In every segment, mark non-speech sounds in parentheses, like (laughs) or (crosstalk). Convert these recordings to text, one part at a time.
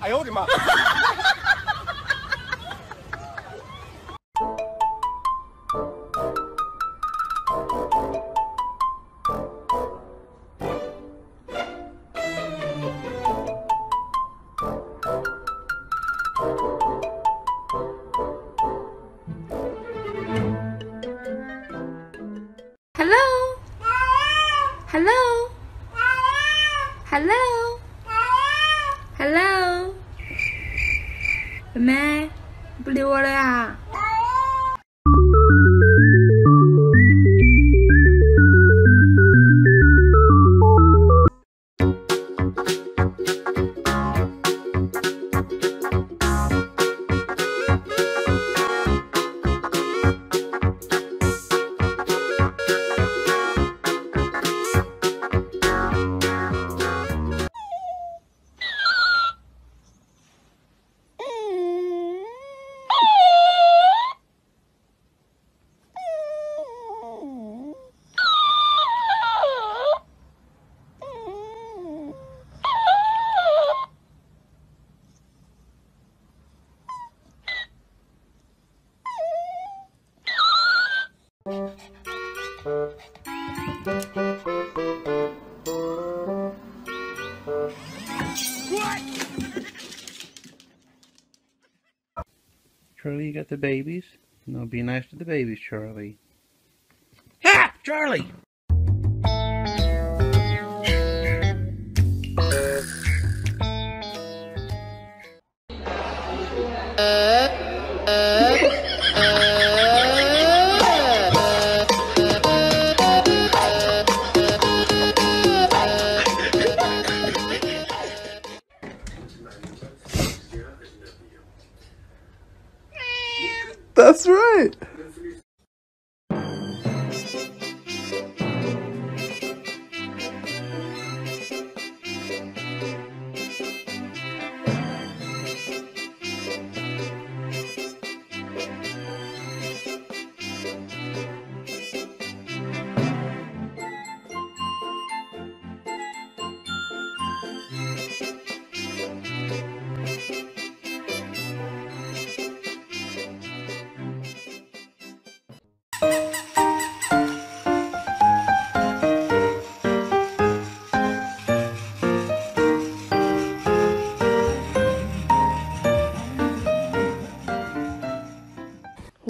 哎呦，我的妈。Hello? Charlie, you got the babies? No, be nice to the babies, Charlie. Ah! Charlie! That's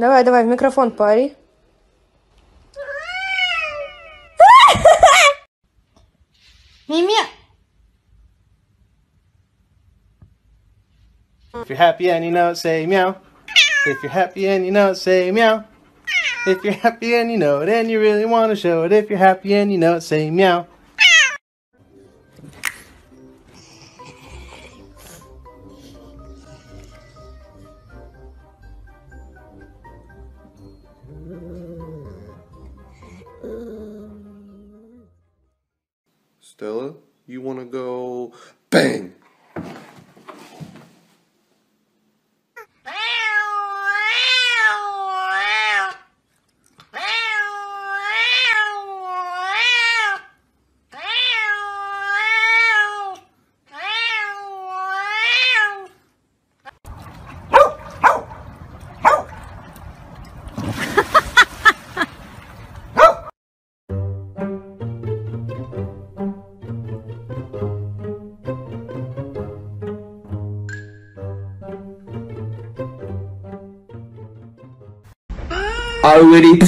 Давай, давай, в микрофон пари. Мими! If you're happy and you know it, say meow. If you're happy and you know it, say meow. If you're happy and you know it and you really want to show it, if you're happy and you know it, say meow. Stella, you want to go already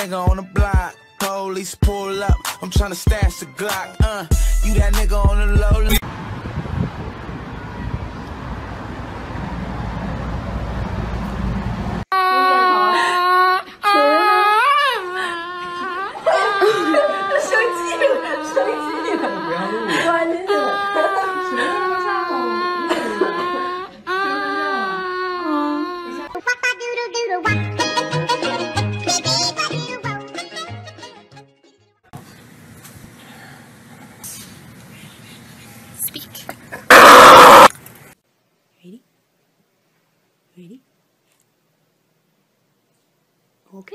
nigga on the block. Police pull up. I'm tryna stash the Glock. Uh, you that nigga on the low. ok.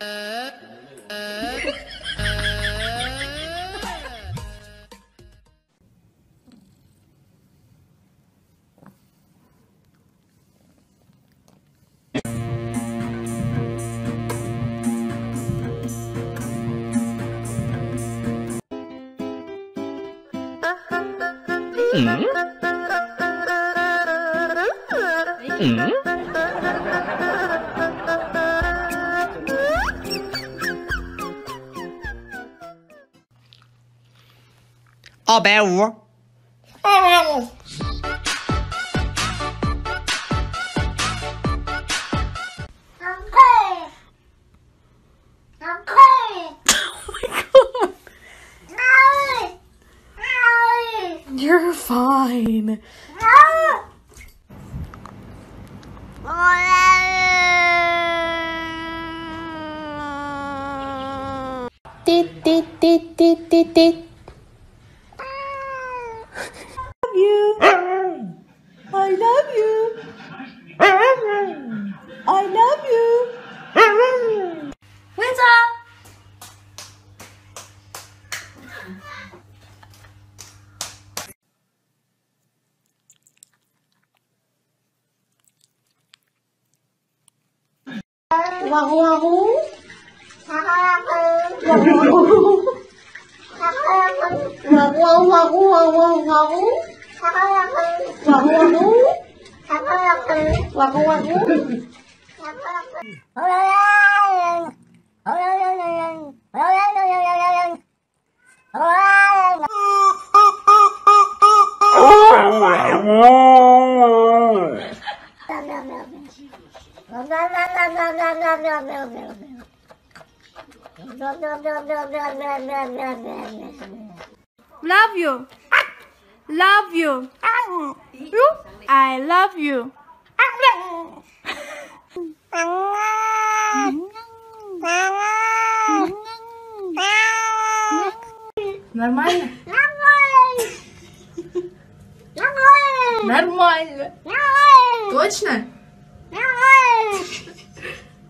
Uh... (laughs) 嗯？嗯？二百五。ね。ててててて Wahu wahu. Wahu wahu wahu wahu. Wahu wahu. Wahu wahu. Wahu wahu. Love you. Love you. You? I love you. Нормально? Нормально. Точно?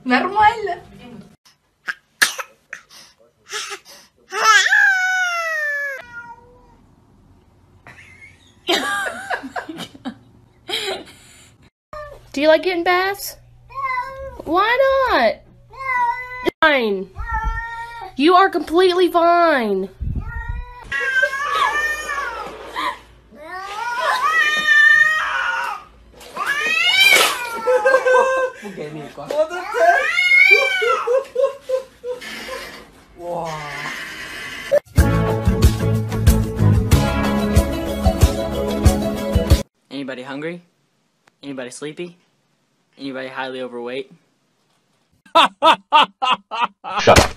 Нормально. Do you like getting baths? No. Why not? No. Fine. No. You are completely fine. Anybody hungry? Anybody sleepy? Anybody highly overweight? Shut up.